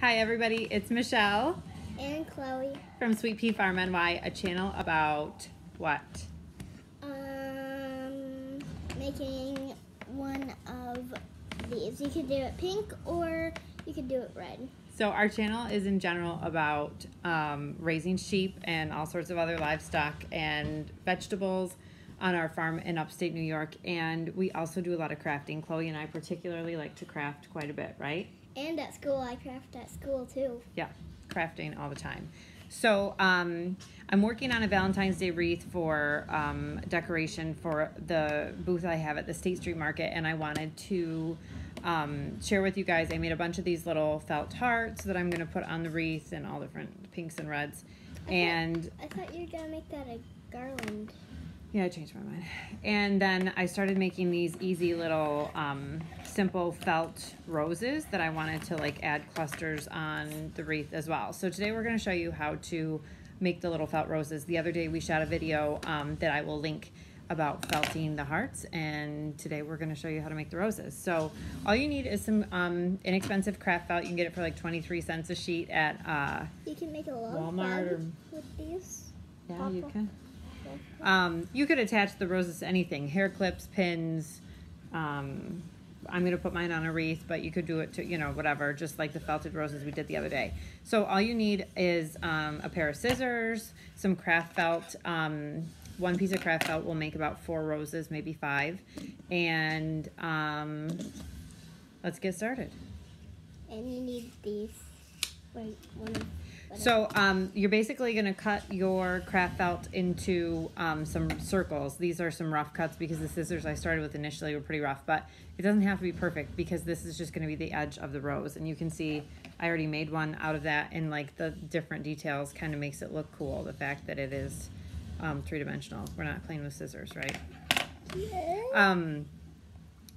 Hi, everybody. It's Michelle And Chloe. from Sweet Pea Farm NY, a channel about what? Um, making one of these. You could do it pink or you could do it red. So, our channel is in general about um, raising sheep and all sorts of other livestock and vegetables on our farm in upstate New York. And we also do a lot of crafting. Chloe and I particularly like to craft quite a bit, right? And at school, I craft at school too. Yeah, crafting all the time. So um, I'm working on a Valentine's Day wreath for um, decoration for the booth I have at the State Street Market, and I wanted to um, share with you guys. I made a bunch of these little felt hearts that I'm going to put on the wreath and all different pinks and reds. And I thought you were gonna make that a garland. Yeah, I changed my mind. And then I started making these easy little um, simple felt roses that I wanted to like add clusters on the wreath as well. So today we're going to show you how to make the little felt roses. The other day we shot a video um, that I will link about felting the hearts and today we're going to show you how to make the roses. So all you need is some um, inexpensive craft felt. You can get it for like 23 cents a sheet at uh, You can make a love Walmart bug or- with these. yeah, you can. Um, you could attach the roses to anything, hair clips, pins. Um, I'm gonna put mine on a wreath, but you could do it to, you know, whatever, just like the felted roses we did the other day. So all you need is um, a pair of scissors, some craft felt. Um, one piece of craft felt will make about four roses, maybe five. And um, let's get started. And you need these. Wait, one. So um, you're basically going to cut your craft felt into um, some circles. These are some rough cuts because the scissors I started with initially were pretty rough, but it doesn't have to be perfect because this is just going to be the edge of the rose. And you can see I already made one out of that and like the different details kind of makes it look cool. The fact that it is um, three-dimensional. We're not playing with scissors, right? Yeah. Um,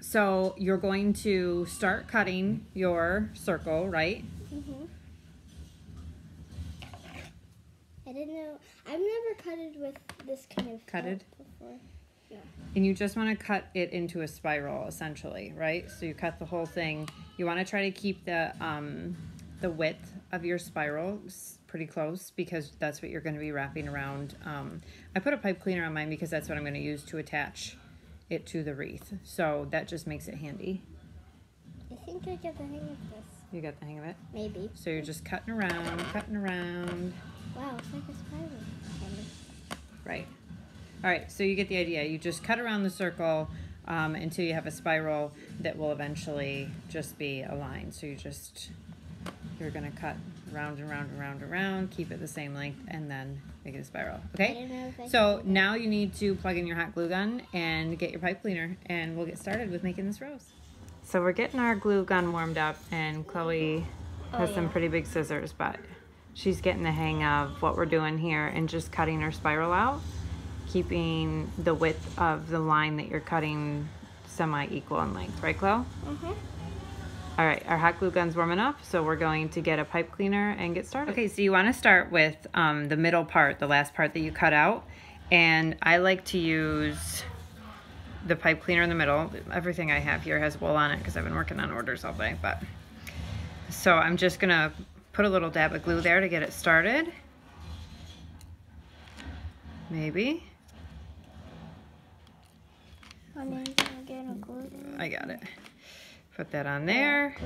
so you're going to start cutting your circle, right? Mhm. I didn't know. I've never cutted with this kind of Cutted? before. Yeah. And you just want to cut it into a spiral, essentially, right? So you cut the whole thing. You want to try to keep the um, the width of your spiral pretty close because that's what you're going to be wrapping around. Um, I put a pipe cleaner on mine because that's what I'm going to use to attach it to the wreath. So that just makes it handy. I think I get the hang of this. You got the hang of it. Maybe. So you're just cutting around, cutting around. Wow, it's like a spiral. Right. All right, so you get the idea. You just cut around the circle um, until you have a spiral that will eventually just be a line. So you just, you're gonna cut round and round and round and round, keep it the same length, and then make it a spiral. Okay? don't know if So now you need to plug in your hot glue gun and get your pipe cleaner, and we'll get started with making this rose. So we're getting our glue gun warmed up, and Chloe has Oh, some pretty big scissors, but she's getting the hang of what we're doing here and just cutting her spiral out, keeping the width of the line that you're cutting semi-equal in length, right, Chloe? Mm-hmm. All right, our hot glue gun's warming up, so we're going to get a pipe cleaner and get started. Okay, so you want to start with um, the middle part, the last part that you cut out, and I like to use the pipe cleaner in the middle. Everything I have here has wool on it because I've been working on orders all day, but so I'm just gonna put a little dab of glue there to get it started. Maybe. I'm gonna get glue. I got it. Put that on there.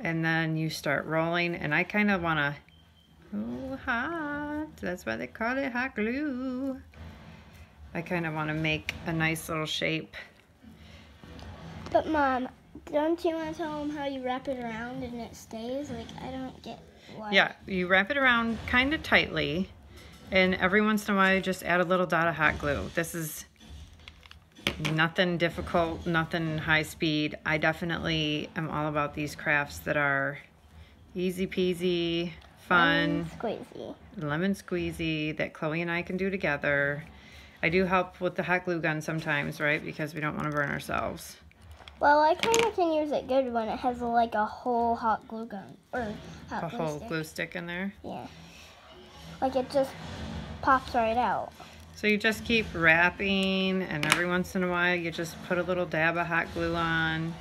And then you start rolling and I kind of want to oh hot that's why they call it hot glue I kind of want to make a nice little shape But mom, don't you want to tell them how you wrap it around and it stays? Like I don't get why. yeah you wrap it around kind of tightly and every once in a while you just add a little dot of hot glue this is nothing difficult nothing high speed I definitely am all about these crafts that are easy peasy fun Lemon Squeezy. lemon squeezy that Chloe and I can do together. I do help with the hot glue gun sometimes, right? Because we don't want to burn ourselves. Well, I kind of can use it good when it has like a whole hot glue gun or hot A glue whole stick. glue stick in there. Yeah. Like it just pops right out. So you just keep wrapping, and every once in a while you just put a little dab of hot glue on.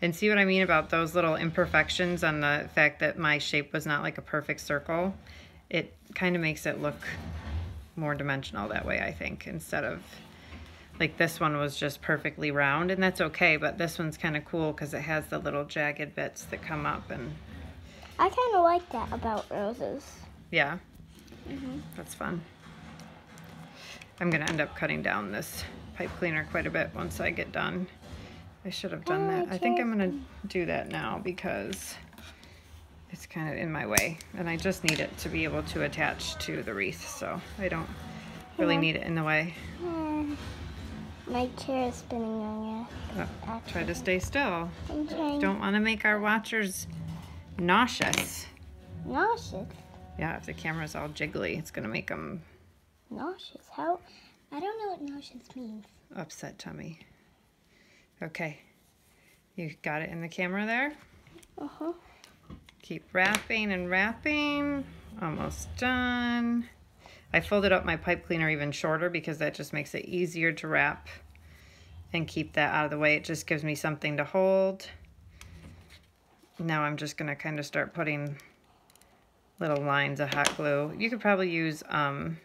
And see what I mean about those little imperfections on the fact that my shape was not like a perfect circle? It kind of makes it look more dimensional that way, I think, instead of like this one was just perfectly round and that's okay, but this one's kind of cool because it has the little jagged bits that come up and I kind of like that about roses. yeah, hmm that's fun. I'm gonna end up cutting down this pipe cleaner quite a bit once I get done. I should have done Oh, that. I think I'm gonna do that now because it's kind of in my way and I just need it to be able to attach to the wreath, so I don't really need it in the way. My chair is spinning on Oh, you. try to stay still. Don't want to make our watchers nauseous. Nauseous. Yeah, if the camera's all jiggly, it's gonna make them Nauseous. How? I don't know what nauseous means. upset tummy. Okay, you got it in the camera there. Uh huh. Keep wrapping and wrapping. Almost done. I folded up my pipe cleaner even shorter because that just makes it easier to wrap and keep that out of the way. It just gives me something to hold. Now I'm just gonna kind of start putting little lines of hot glue. You could probably use um,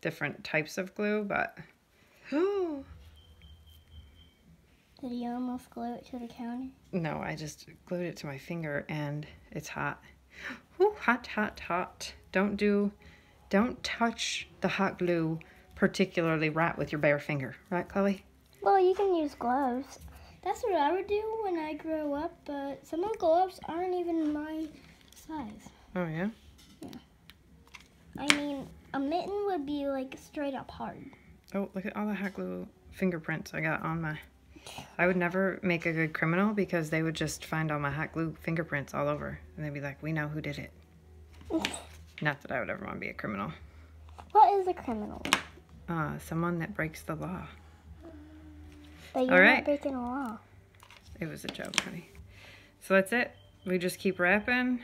different types of glue, but Did you almost glue it to the counter? No, I just glued it to my finger and it's hot. Ooh, hot, hot, hot. Don't do, don't touch the hot glue particularly right with your bare finger. Right, Chloe? Well, you can use gloves. That's what I would do when I grow up, but some of the gloves aren't even my size. Oh, yeah? Yeah. I mean, a mitten would be like straight up hard. Oh, look at all the hot glue fingerprints I got on my... I would never make a good criminal because they would just find all my hot glue fingerprints all over. And they'd be like, we know who did it. Not that I would ever want to be a criminal. What is a criminal? Uh, someone that breaks the law. But you're All right. not breaking a law. It was a joke, honey. So that's it. We just keep wrapping.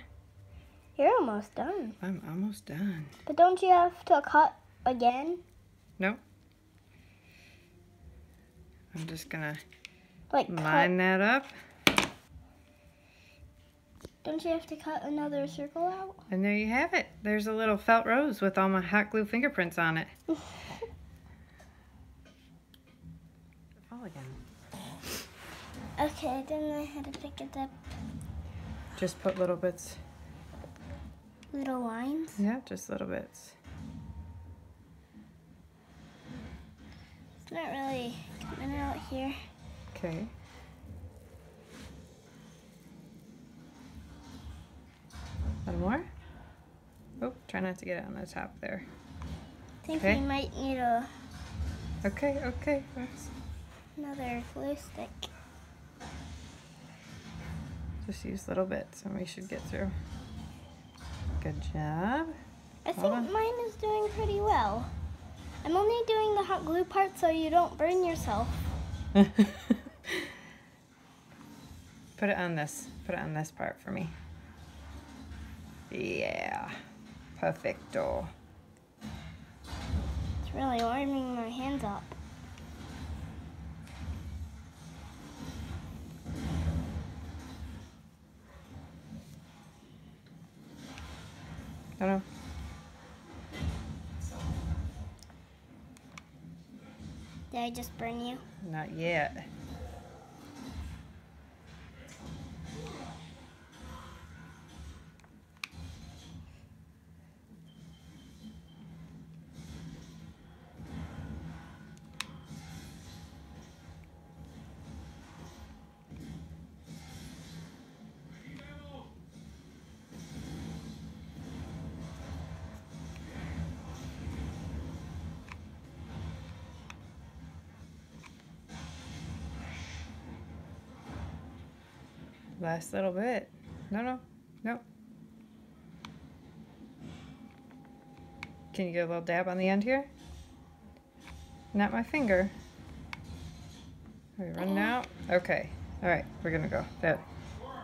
You're almost done. I'm almost done. But don't you have to cut again? No. I'm just gonna Like cut, line that up don't you have to cut another circle out? and there you have it. There's a little felt rose with all my hot glue fingerprints on it. Fall again. Okay, then I had to pick it up Just put little bits. little lines. Yeah, just little bits. It's not really out here. Okay. A little more. Oh, try not to get it on the top there. I think Okay. we might need a Okay, okay. That's- another glue stick. Just use little bits and we should get through. Good job. I Hold think on. mine is doing pretty well. I'm only doing the hot glue part so you don't burn yourself. Put it on this. Put it on this part for me. Yeah. Perfecto. It's really warming my hands up. No, no. Did I just burn you? Not yet. Last little bit. No, no, no. Can you get a little dab on the end here? Not my finger. Are we running out? Okay. All right, we're gonna go. There,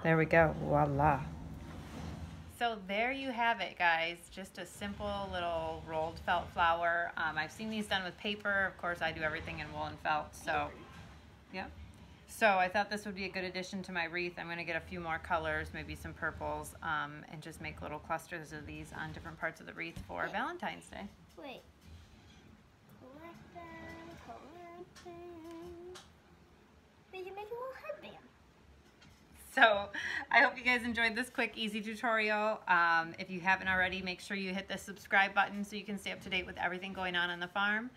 there we go. Voila. So there you have it, guys. Just a simple little rolled felt flower. Um, I've seen these done with paper. Of course, I do everything in wool and felt. So, yeah. So I thought this would be a good addition to my wreath. I'm gonna get a few more colors, maybe some purples, um, and just make little clusters of these on different parts of the wreath for Valentine's Day. Wait. Collect them, collect them. We can make a little headband. So I hope you guys enjoyed this quick, easy tutorial. Um, if you haven't already, make sure you hit the subscribe button so you can stay up to date with everything going on on the farm.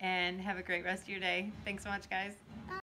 And have a great rest of your day. Thanks so much, guys.